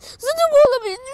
Susu 名字